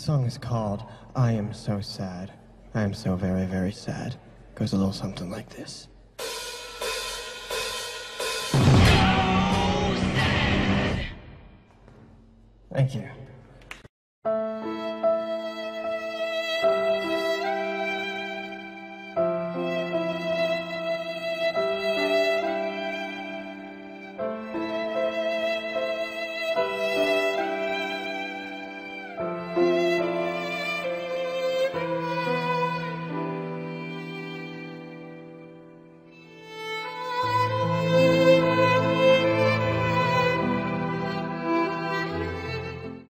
Song is called I Am So Sad. I am so very, very sad. Goes a little something like this. Thank you.